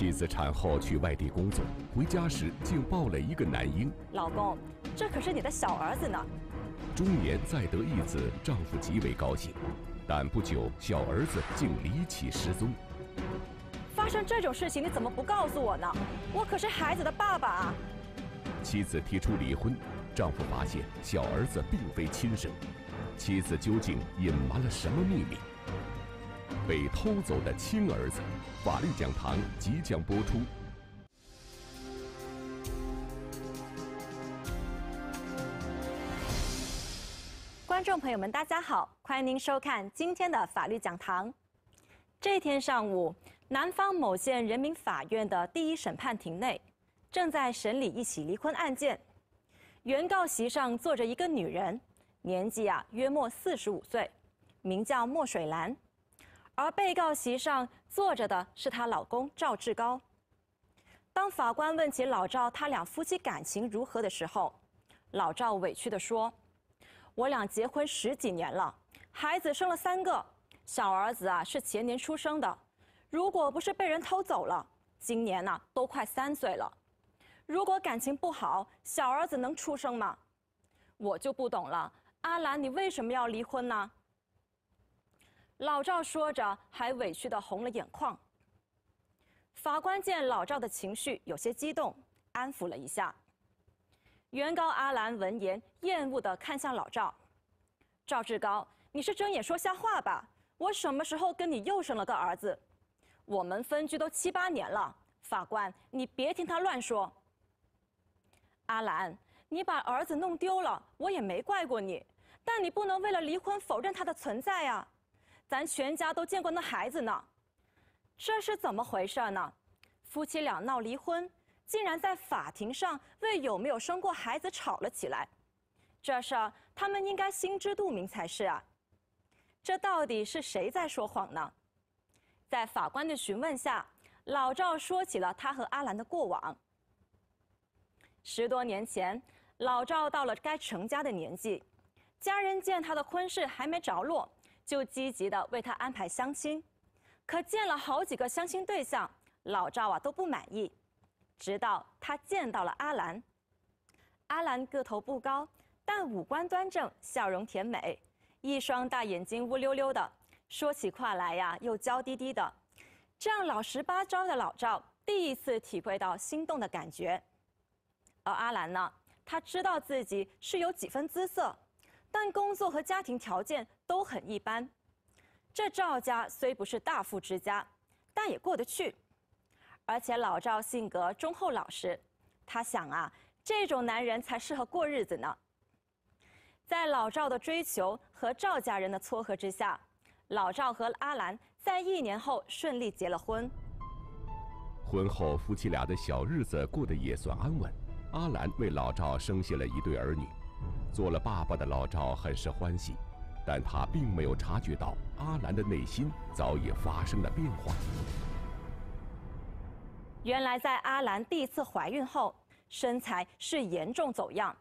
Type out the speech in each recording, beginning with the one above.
妻子产后去外地工作，回家时竟抱了一个男婴。老公，这可是你的小儿子呢。中年再得一子，丈夫极为高兴，但不久小儿子竟离奇失踪。发生这种事情，你怎么不告诉我呢？我可是孩子的爸爸啊！妻子提出离婚，丈夫发现小儿子并非亲生，妻子究竟隐瞒了什么秘密？被偷走的亲儿子，法律讲堂即将播出。观众朋友们，大家好，欢迎您收看今天的法律讲堂。这天上午，南方某县人民法院的第一审判庭内，正在审理一起离婚案件。原告席上坐着一个女人，年纪啊约莫四十五岁，名叫莫水兰；而被告席上坐着的是她老公赵志高。当法官问起老赵他俩夫妻感情如何的时候，老赵委屈地说。我俩结婚十几年了，孩子生了三个，小儿子啊是前年出生的，如果不是被人偷走了，今年呢都快三岁了。如果感情不好，小儿子能出生吗？我就不懂了，阿兰，你为什么要离婚呢？老赵说着，还委屈的红了眼眶。法官见老赵的情绪有些激动，安抚了一下。原告阿兰闻言，厌恶地看向老赵：“赵志高，你是睁眼说瞎话吧？我什么时候跟你又生了个儿子？我们分居都七八年了。法官，你别听他乱说。阿兰，你把儿子弄丢了，我也没怪过你，但你不能为了离婚否认他的存在呀！咱全家都见过那孩子呢，这是怎么回事呢？夫妻俩闹离婚。”竟然在法庭上为有没有生过孩子吵了起来，这事儿他们应该心知肚明才是啊。这到底是谁在说谎呢？在法官的询问下，老赵说起了他和阿兰的过往。十多年前，老赵到了该成家的年纪，家人见他的婚事还没着落，就积极的为他安排相亲。可见了好几个相亲对象，老赵啊都不满意。直到他见到了阿兰，阿兰个头不高，但五官端正，笑容甜美，一双大眼睛乌溜溜的，说起话来呀又娇滴滴的，这样老实巴交的老赵第一次体会到心动的感觉。而阿兰呢，他知道自己是有几分姿色，但工作和家庭条件都很一般。这赵家虽不是大富之家，但也过得去。而且老赵性格忠厚老实，他想啊，这种男人才适合过日子呢。在老赵的追求和赵家人的撮合之下，老赵和阿兰在一年后顺利结了婚。婚后夫妻俩的小日子过得也算安稳，阿兰为老赵生下了一对儿女，做了爸爸的老赵很是欢喜，但他并没有察觉到阿兰的内心早已发生了变化。原来，在阿兰第一次怀孕后，身材是严重走样，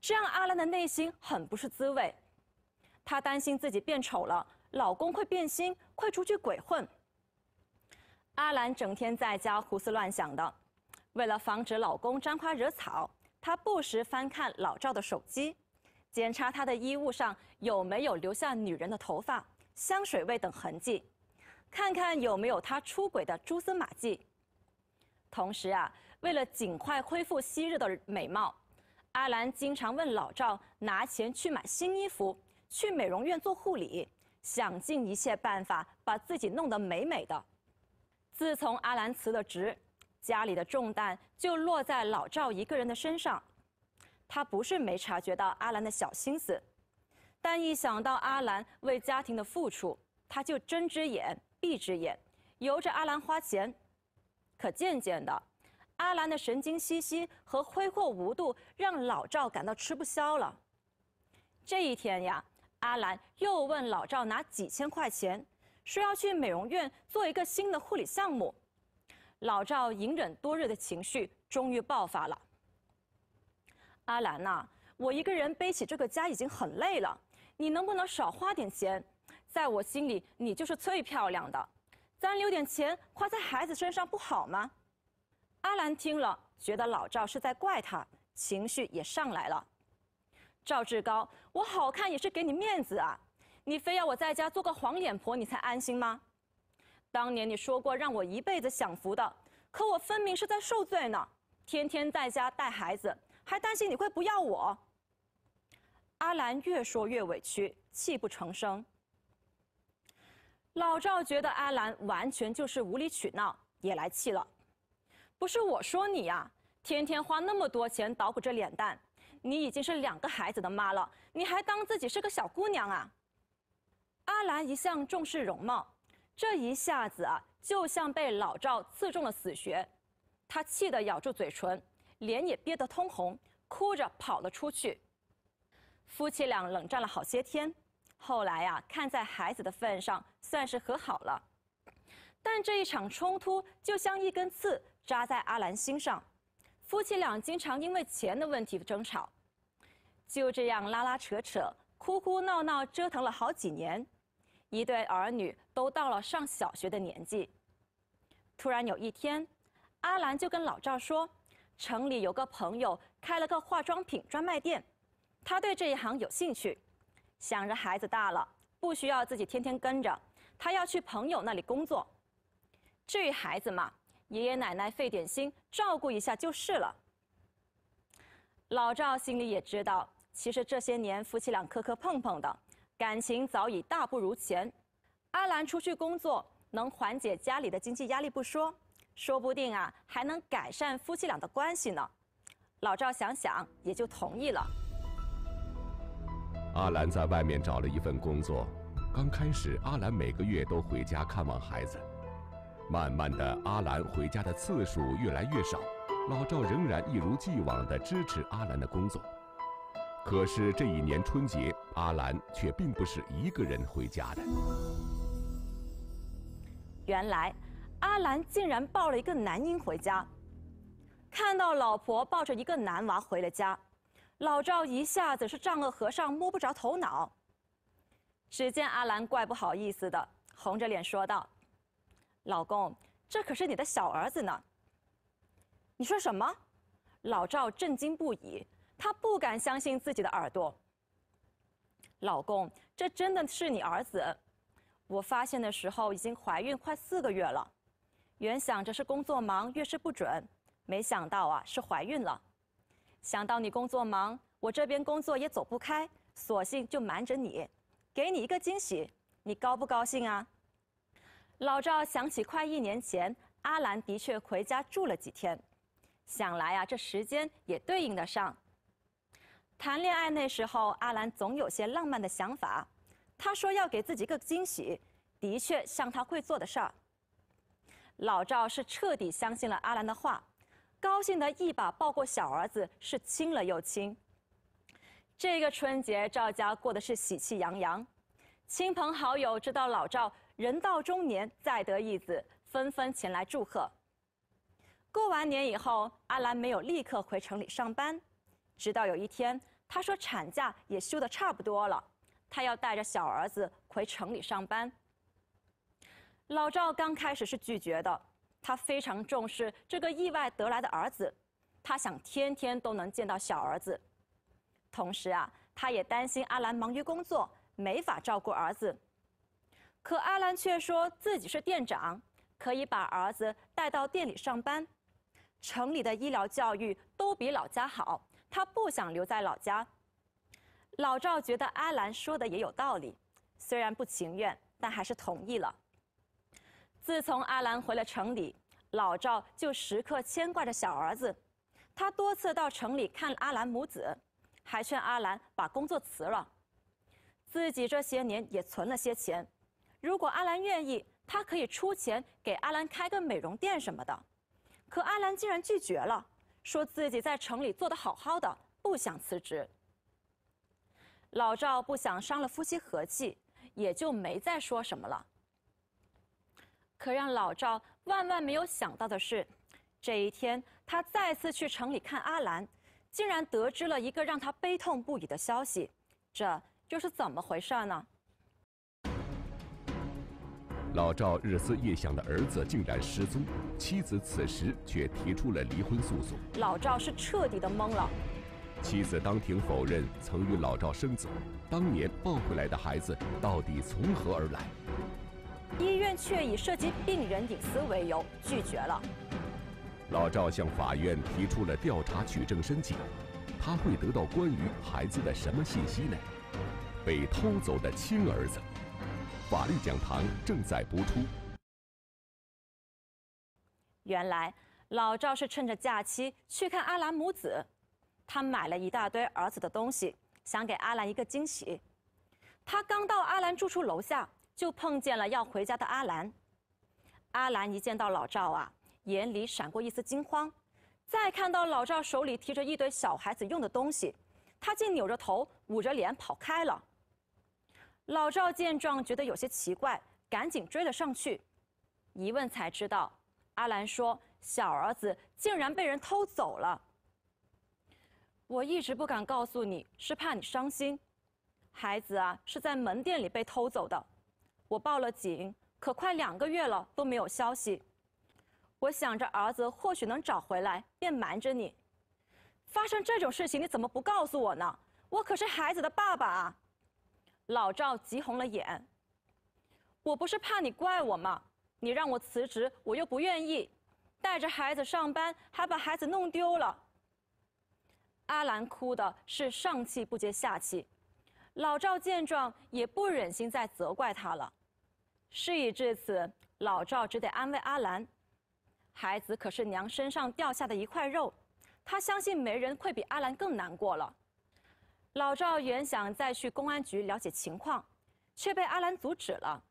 这让阿兰的内心很不是滋味。她担心自己变丑了，老公会变心，会出去鬼混。阿兰整天在家胡思乱想的，为了防止老公沾花惹草，她不时翻看老赵的手机，检查他的衣物上有没有留下女人的头发、香水味等痕迹，看看有没有他出轨的蛛丝马迹。同时啊，为了尽快恢复昔日的美貌，阿兰经常问老赵拿钱去买新衣服，去美容院做护理，想尽一切办法把自己弄得美美的。自从阿兰辞了职，家里的重担就落在老赵一个人的身上。他不是没察觉到阿兰的小心思，但一想到阿兰为家庭的付出，他就睁只眼闭只眼，由着阿兰花钱。可渐渐的，阿兰的神经兮兮和挥霍无度让老赵感到吃不消了。这一天呀，阿兰又问老赵拿几千块钱，说要去美容院做一个新的护理项目。老赵隐忍多日的情绪终于爆发了。阿兰呐，我一个人背起这个家已经很累了，你能不能少花点钱？在我心里，你就是最漂亮的。咱留点钱花在孩子身上不好吗？阿兰听了，觉得老赵是在怪他，情绪也上来了。赵志高，我好看也是给你面子啊，你非要我在家做个黄脸婆，你才安心吗？当年你说过让我一辈子享福的，可我分明是在受罪呢，天天在家带孩子，还担心你会不要我。阿兰越说越委屈，泣不成声。老赵觉得阿兰完全就是无理取闹，也来气了。不是我说你呀，天天花那么多钱捣鼓着脸蛋，你已经是两个孩子的妈了，你还当自己是个小姑娘啊？阿兰一向重视容貌，这一下子啊，就像被老赵刺中了死穴，她气得咬住嘴唇，脸也憋得通红，哭着跑了出去。夫妻俩冷战了好些天。后来呀，看在孩子的份上，算是和好了。但这一场冲突就像一根刺扎在阿兰心上，夫妻俩经常因为钱的问题争吵，就这样拉拉扯扯、哭哭闹闹折腾了好几年，一对儿女都到了上小学的年纪。突然有一天，阿兰就跟老赵说，城里有个朋友开了个化妆品专卖店，他对这一行有兴趣。想着孩子大了，不需要自己天天跟着，他要去朋友那里工作。至于孩子嘛，爷爷奶奶费点心照顾一下就是了。老赵心里也知道，其实这些年夫妻俩磕磕碰碰的，感情早已大不如前。阿兰出去工作，能缓解家里的经济压力不说，说不定啊还能改善夫妻俩的关系呢。老赵想想，也就同意了。阿兰在外面找了一份工作，刚开始阿兰每个月都回家看望孩子，慢慢的阿兰回家的次数越来越少，老赵仍然一如既往的支持阿兰的工作。可是这一年春节，阿兰却并不是一个人回家的。原来，阿兰竟然抱了一个男婴回家，看到老婆抱着一个男娃回了家。老赵一下子是丈二和尚摸不着头脑。只见阿兰怪不好意思的，红着脸说道：“老公，这可是你的小儿子呢。”你说什么？老赵震惊不已，他不敢相信自己的耳朵。老公，这真的是你儿子？我发现的时候已经怀孕快四个月了，原想着是工作忙月事不准，没想到啊是怀孕了。想到你工作忙，我这边工作也走不开，索性就瞒着你，给你一个惊喜，你高不高兴啊？老赵想起快一年前，阿兰的确回家住了几天，想来啊，这时间也对应得上。谈恋爱那时候，阿兰总有些浪漫的想法，他说要给自己个惊喜，的确像他会做的事儿。老赵是彻底相信了阿兰的话。高兴的一把抱过小儿子，是亲了又亲。这个春节，赵家过的是喜气洋洋，亲朋好友知道老赵人到中年，再得一子，纷纷前来祝贺。过完年以后，阿兰没有立刻回城里上班，直到有一天，她说产假也休得差不多了，她要带着小儿子回城里上班。老赵刚开始是拒绝的。他非常重视这个意外得来的儿子，他想天天都能见到小儿子。同时啊，他也担心阿兰忙于工作，没法照顾儿子。可阿兰却说自己是店长，可以把儿子带到店里上班。城里的医疗教育都比老家好，他不想留在老家。老赵觉得阿兰说的也有道理，虽然不情愿，但还是同意了。自从阿兰回了城里，老赵就时刻牵挂着小儿子。他多次到城里看阿兰母子，还劝阿兰把工作辞了。自己这些年也存了些钱，如果阿兰愿意，他可以出钱给阿兰开个美容店什么的。可阿兰竟然拒绝了，说自己在城里做得好好的，不想辞职。老赵不想伤了夫妻和气，也就没再说什么了。可让老赵万万没有想到的是，这一天他再次去城里看阿兰，竟然得知了一个让他悲痛不已的消息，这又是怎么回事呢？老赵日思夜想的儿子竟然失踪，妻子此时却提出了离婚诉讼。老赵是彻底的懵了。妻子当庭否认曾与老赵生子，当年抱回来的孩子到底从何而来？医院却以涉及病人隐私为由拒绝了。老赵向法院提出了调查取证申请，他会得到关于孩子的什么信息呢？被偷走的亲儿子，法律讲堂正在播出。原来老赵是趁着假期去看阿兰母子，他买了一大堆儿子的东西，想给阿兰一个惊喜。他刚到阿兰住处楼下，就碰见了要回家的阿兰。阿兰一见到老赵啊。眼里闪过一丝惊慌，再看到老赵手里提着一堆小孩子用的东西，他竟扭着头，捂着脸跑开了。老赵见状，觉得有些奇怪，赶紧追了上去。一问才知道，阿兰说小儿子竟然被人偷走了。我一直不敢告诉你，是怕你伤心。孩子啊，是在门店里被偷走的，我报了警，可快两个月了都没有消息。我想着儿子或许能找回来，便瞒着你。发生这种事情，你怎么不告诉我呢？我可是孩子的爸爸啊！老赵急红了眼。我不是怕你怪我吗？你让我辞职，我又不愿意，带着孩子上班，还把孩子弄丢了。阿兰哭的是上气不接下气。老赵见状，也不忍心再责怪他了。事已至此，老赵只得安慰阿兰。孩子可是娘身上掉下的一块肉，他相信没人会比阿兰更难过了。老赵原想再去公安局了解情况，却被阿兰阻止了。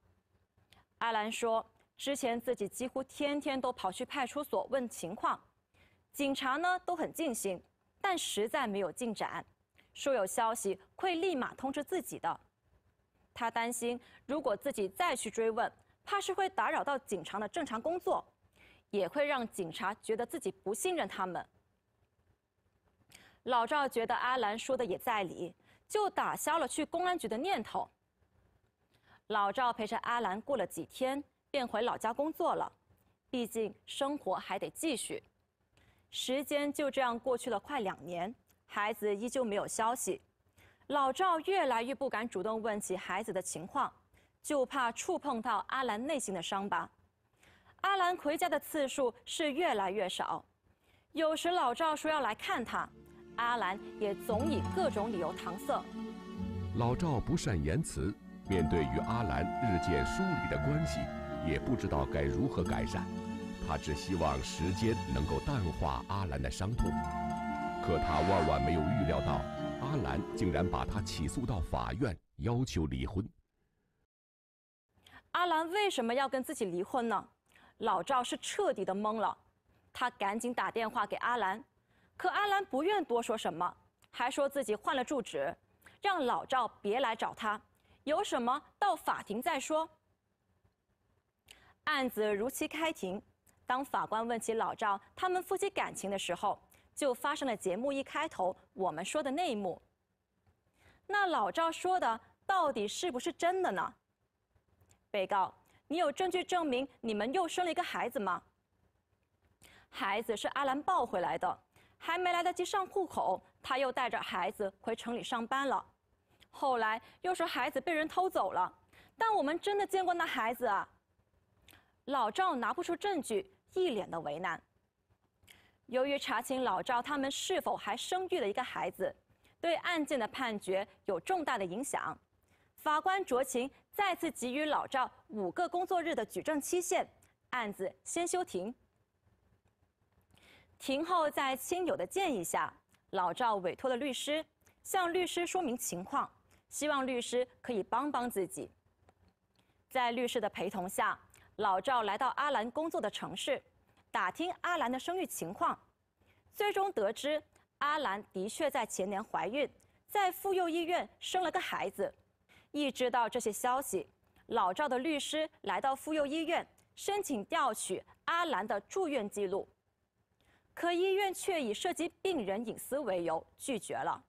阿兰说，之前自己几乎天天都跑去派出所问情况，警察呢都很尽心，但实在没有进展，说有消息会立马通知自己的。他担心，如果自己再去追问，怕是会打扰到警察的正常工作。也会让警察觉得自己不信任他们。老赵觉得阿兰说的也在理，就打消了去公安局的念头。老赵陪着阿兰过了几天，便回老家工作了，毕竟生活还得继续。时间就这样过去了快两年，孩子依旧没有消息。老赵越来越不敢主动问起孩子的情况，就怕触碰到阿兰内心的伤疤。阿兰回家的次数是越来越少，有时老赵说要来看他，阿兰也总以各种理由搪塞。老赵不善言辞，面对与阿兰日渐疏离的关系，也不知道该如何改善。他只希望时间能够淡化阿兰的伤痛，可他万万没有预料到，阿兰竟然把他起诉到法院，要求离婚。阿兰为什么要跟自己离婚呢？老赵是彻底的懵了，他赶紧打电话给阿兰，可阿兰不愿多说什么，还说自己换了住址，让老赵别来找他，有什么到法庭再说。案子如期开庭，当法官问起老赵他们夫妻感情的时候，就发生了节目一开头我们说的那一幕。那老赵说的到底是不是真的呢？被告。你有证据证明你们又生了一个孩子吗？孩子是阿兰抱回来的，还没来得及上户口，他又带着孩子回城里上班了。后来又说孩子被人偷走了，但我们真的见过那孩子啊。老赵拿不出证据，一脸的为难。由于查清老赵他们是否还生育了一个孩子，对案件的判决有重大的影响。法官酌情再次给予老赵五个工作日的举证期限，案子先休庭。庭后在亲友的建议下，老赵委托了律师，向律师说明情况，希望律师可以帮帮自己。在律师的陪同下，老赵来到阿兰工作的城市，打听阿兰的生育情况，最终得知阿兰的确在前年怀孕，在妇幼医院生了个孩子。一知道这些消息，老赵的律师来到妇幼医院申请调取阿兰的住院记录，可医院却以涉及病人隐私为由拒绝了。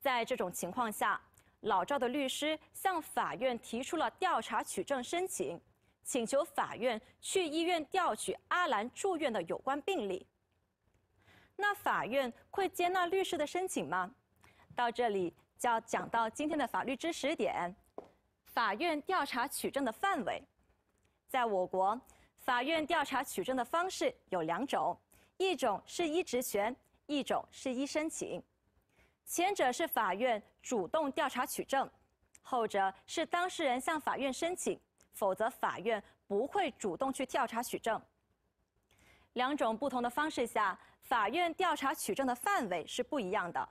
在这种情况下，老赵的律师向法院提出了调查取证申请，请求法院去医院调取阿兰住院的有关病历。那法院会接纳律师的申请吗？到这里就要讲到今天的法律知识点：法院调查取证的范围。在我国，法院调查取证的方式有两种，一种是依职权，一种是依申请。前者是法院主动调查取证，后者是当事人向法院申请，否则法院不会主动去调查取证。两种不同的方式下，法院调查取证的范围是不一样的。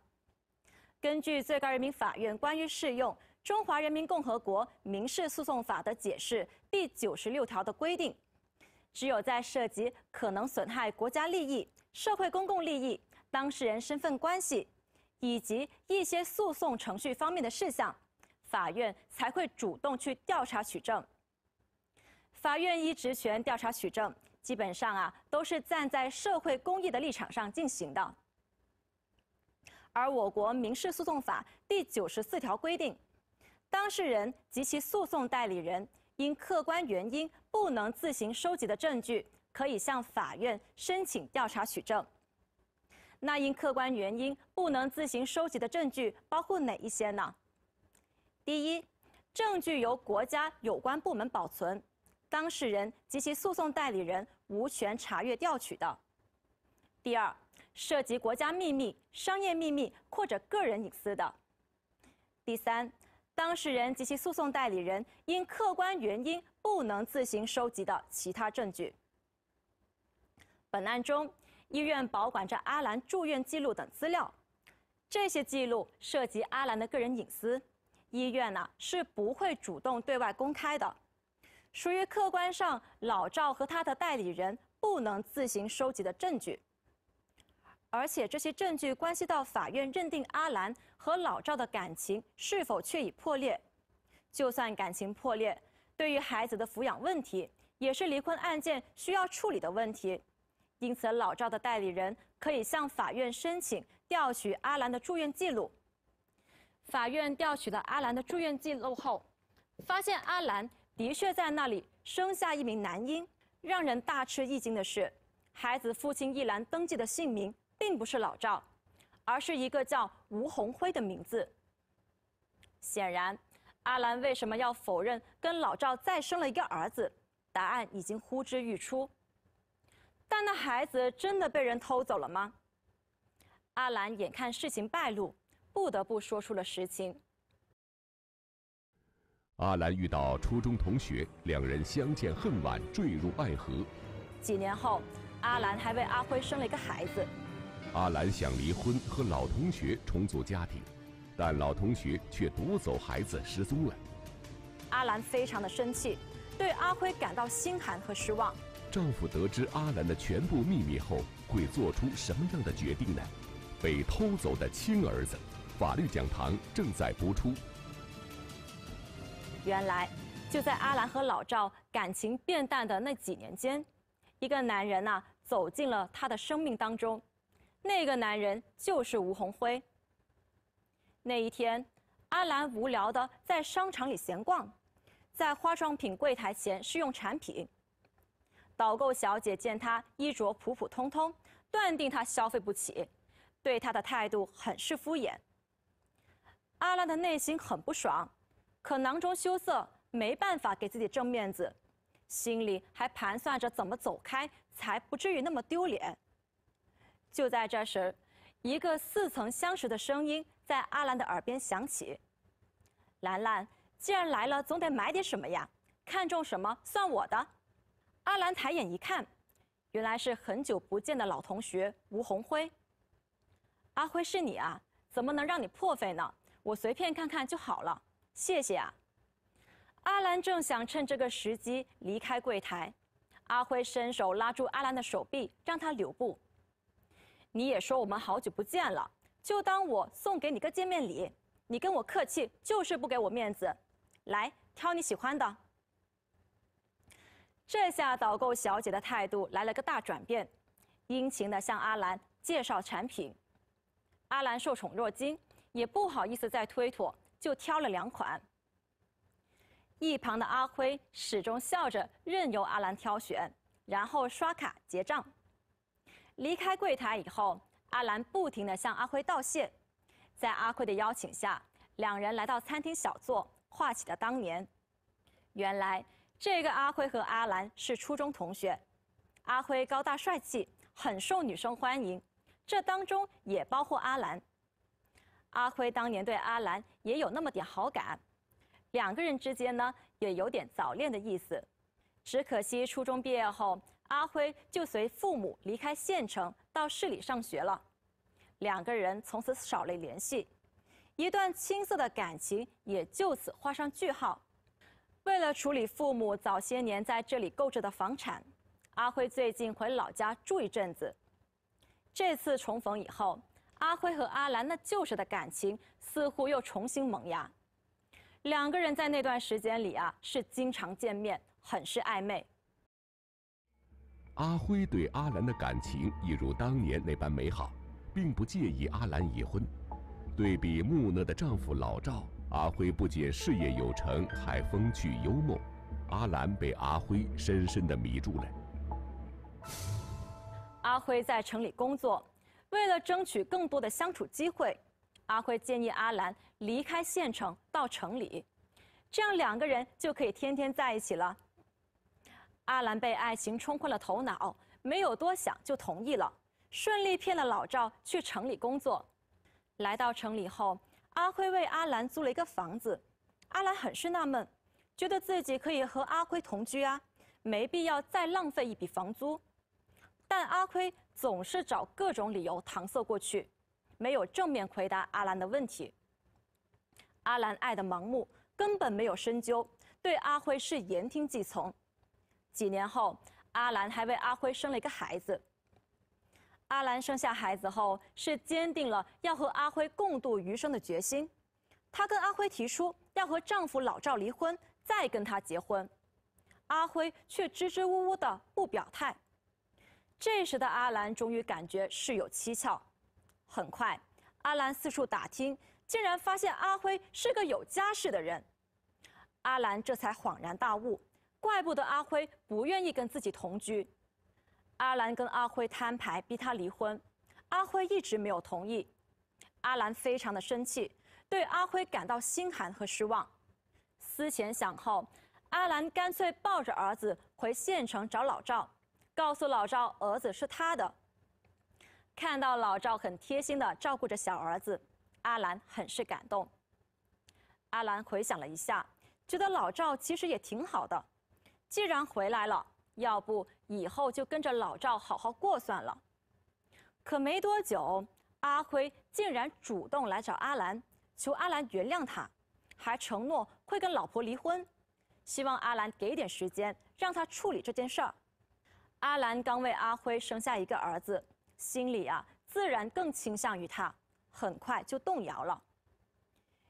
根据最高人民法院关于适用《中华人民共和国民事诉讼法》的解释第九十六条的规定，只有在涉及可能损害国家利益、社会公共利益、当事人身份关系。以及一些诉讼程序方面的事项，法院才会主动去调查取证。法院依职权调查取证，基本上啊都是站在社会公益的立场上进行的。而我国民事诉讼法第九十四条规定，当事人及其诉讼代理人因客观原因不能自行收集的证据，可以向法院申请调查取证。那因客观原因不能自行收集的证据包括哪一些呢？第一，证据由国家有关部门保存，当事人及其诉讼代理人无权查阅调取的。第二，涉及国家秘密、商业秘密或者个人隐私的。第三，当事人及其诉讼代理人因客观原因不能自行收集的其他证据。本案中。医院保管着阿兰住院记录等资料，这些记录涉及阿兰的个人隐私，医院呢是不会主动对外公开的，属于客观上老赵和他的代理人不能自行收集的证据。而且这些证据关系到法院认定阿兰和老赵的感情是否确已破裂，就算感情破裂，对于孩子的抚养问题，也是离婚案件需要处理的问题。因此，老赵的代理人可以向法院申请调取阿兰的住院记录。法院调取了阿兰的住院记录后，发现阿兰的确在那里生下一名男婴。让人大吃一惊的是，孩子父亲一栏登记的姓名并不是老赵，而是一个叫吴红辉的名字。显然，阿兰为什么要否认跟老赵再生了一个儿子？答案已经呼之欲出。但那孩子真的被人偷走了吗？阿兰眼看事情败露，不得不说出了实情。阿兰遇到初中同学，两人相见恨晚，坠入爱河。几年后，阿兰还为阿辉生了一个孩子。阿兰想离婚，和老同学重组家庭，但老同学却夺走孩子失踪了。阿兰非常的生气，对阿辉感到心寒和失望。丈夫得知阿兰的全部秘密后，会做出什么样的决定呢？被偷走的亲儿子，法律讲堂正在播出。原来，就在阿兰和老赵感情变淡的那几年间，一个男人呐走进了他的生命当中，那个男人就是吴红辉。那一天，阿兰无聊的在商场里闲逛，在化妆品柜台前试用产品。导购小姐见他衣着普普通通，断定他消费不起，对他的态度很是敷衍。阿兰的内心很不爽，可囊中羞涩，没办法给自己挣面子，心里还盘算着怎么走开，才不至于那么丢脸。就在这时，一个似曾相识的声音在阿兰的耳边响起：“兰兰，既然来了，总得买点什么呀？看中什么，算我的。”阿兰抬眼一看，原来是很久不见的老同学吴红辉。阿辉是你啊？怎么能让你破费呢？我随便看看就好了，谢谢啊。阿兰正想趁这个时机离开柜台，阿辉伸手拉住阿兰的手臂，让他留步。你也说我们好久不见了，就当我送给你个见面礼。你跟我客气，就是不给我面子。来，挑你喜欢的。这下导购小姐的态度来了个大转变，殷勤地向阿兰介绍产品。阿兰受宠若惊，也不好意思再推脱，就挑了两款。一旁的阿辉始终笑着，任由阿兰挑选，然后刷卡结账。离开柜台以后，阿兰不停地向阿辉道谢。在阿辉的邀请下，两人来到餐厅小坐，话起了当年。原来这个阿辉和阿兰是初中同学，阿辉高大帅气，很受女生欢迎，这当中也包括阿兰。阿辉当年对阿兰也有那么点好感，两个人之间呢也有点早恋的意思。只可惜初中毕业后，阿辉就随父母离开县城到市里上学了，两个人从此少了联系，一段青涩的感情也就此画上句号。为了处理父母早些年在这里购置的房产，阿辉最近回老家住一阵子。这次重逢以后，阿辉和阿兰那旧时的感情似乎又重新萌芽。两个人在那段时间里啊，是经常见面，很是暧昧。阿辉对阿兰的感情一如当年那般美好，并不介意阿兰已婚。对比木讷的丈夫老赵。阿辉不仅事业有成，还风趣幽默，阿兰被阿辉深深的迷住了。阿辉在城里工作，为了争取更多的相处机会，阿辉建议阿兰离开县城到城里，这样两个人就可以天天在一起了。阿兰被爱情冲昏了头脑，没有多想就同意了，顺利骗了老赵去城里工作。来到城里后。阿辉为阿兰租了一个房子，阿兰很是纳闷，觉得自己可以和阿辉同居啊，没必要再浪费一笔房租。但阿辉总是找各种理由搪塞过去，没有正面回答阿兰的问题。阿兰爱的盲目，根本没有深究，对阿辉是言听计从。几年后，阿兰还为阿辉生了一个孩子。阿兰生下孩子后，是坚定了要和阿辉共度余生的决心。她跟阿辉提出要和丈夫老赵离婚，再跟他结婚。阿辉却支支吾吾的不表态。这时的阿兰终于感觉事有蹊跷。很快，阿兰四处打听，竟然发现阿辉是个有家室的人。阿兰这才恍然大悟，怪不得阿辉不愿意跟自己同居。阿兰跟阿辉摊牌，逼他离婚，阿辉一直没有同意。阿兰非常的生气，对阿辉感到心寒和失望。思前想后，阿兰干脆抱着儿子回县城找老赵，告诉老赵儿子是他的。看到老赵很贴心的照顾着小儿子，阿兰很是感动。阿兰回想了一下，觉得老赵其实也挺好的，既然回来了。要不以后就跟着老赵好好过算了。可没多久，阿辉竟然主动来找阿兰，求阿兰原谅他，还承诺会跟老婆离婚，希望阿兰给点时间让他处理这件事儿。阿兰刚为阿辉生下一个儿子，心里啊自然更倾向于他，很快就动摇了。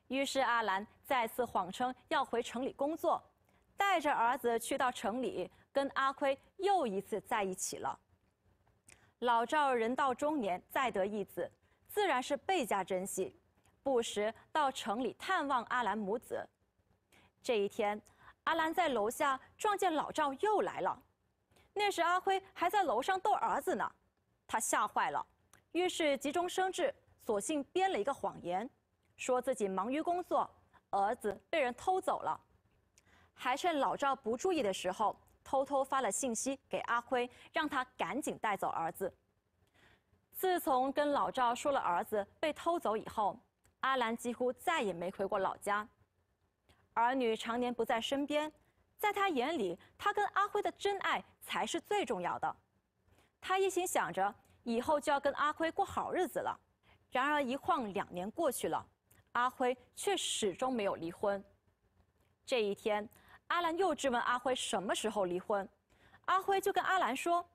于是阿兰再次谎称要回城里工作，带着儿子去到城里。跟阿辉又一次在一起了。老赵人到中年，再得一子，自然是倍加珍惜，不时到城里探望阿兰母子。这一天，阿兰在楼下撞见老赵又来了，那时阿辉还在楼上逗儿子呢，他吓坏了，于是急中生智，索性编了一个谎言，说自己忙于工作，儿子被人偷走了，还趁老赵不注意的时候。偷偷发了信息给阿辉，让他赶紧带走儿子。自从跟老赵说了儿子被偷走以后，阿兰几乎再也没回过老家。儿女常年不在身边，在他眼里，他跟阿辉的真爱才是最重要的。他一心想着以后就要跟阿辉过好日子了。然而一晃两年过去了，阿辉却始终没有离婚。这一天。阿兰又质问阿辉什么时候离婚，阿辉就跟阿兰说，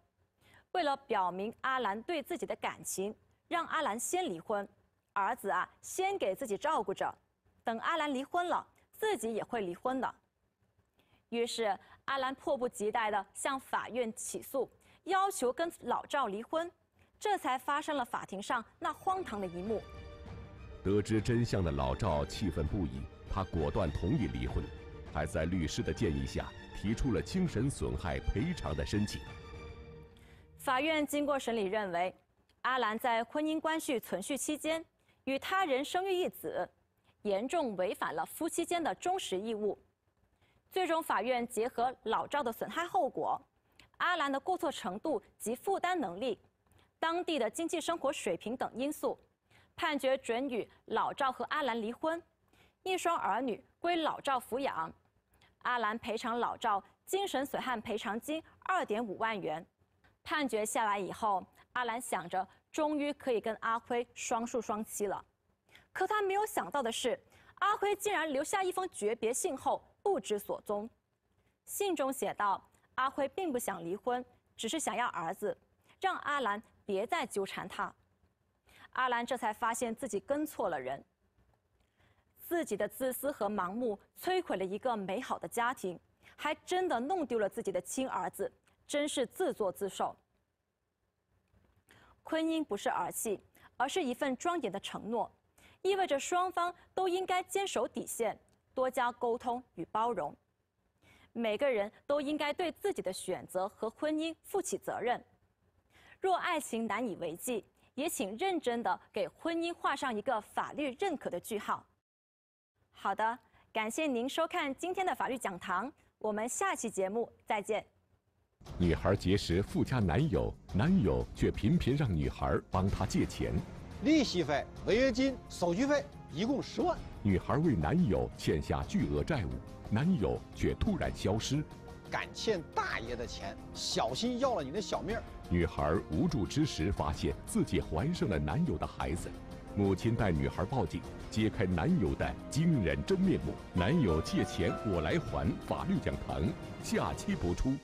为了表明阿兰对自己的感情，让阿兰先离婚，儿子啊先给自己照顾着，等阿兰离婚了，自己也会离婚的。于是阿兰迫不及待地向法院起诉，要求跟老赵离婚，这才发生了法庭上那荒唐的一幕。得知真相的老赵气愤不已，他果断同意离婚，还在律师的建议下提出了精神损害赔偿的申请。法院经过审理认为，阿兰在婚姻关系存续期间与他人生育一子，严重违反了夫妻间的忠实义务。最终，法院结合老赵的损害后果、阿兰的过错程度及负担能力、当地的经济生活水平等因素，判决准予老赵和阿兰离婚，一双儿女归老赵抚养，阿兰赔偿老赵精神损害赔偿金二点五万元。判决下来以后，阿兰想着终于可以跟阿辉双宿双栖了，可他没有想到的是，阿辉竟然留下一封诀别信后。不知所踪。信中写道：“阿辉并不想离婚，只是想要儿子，让阿兰别再纠缠他。”阿兰这才发现自己跟错了人，自己的自私和盲目摧毁了一个美好的家庭，还真的弄丢了自己的亲儿子，真是自作自受。婚姻不是儿戏，而是一份庄严的承诺，意味着双方都应该坚守底线。多加沟通与包容，每个人都应该对自己的选择和婚姻负起责任。若爱情难以为继，也请认真的给婚姻画上一个法律认可的句号。好的，感谢您收看今天的法律讲堂，我们下期节目再见。女孩结识富家男友，男友却频频让女孩帮他借钱，利息费、违约金、手续费一共十万。女孩为男友欠下巨额债务，男友却突然消失。敢欠大爷的钱，小心要了你的小命。女孩无助之时，发现自己怀上了男友的孩子，母亲带女孩报警，揭开男友的惊人真面目。男友借钱我来还，法律讲堂下期播出。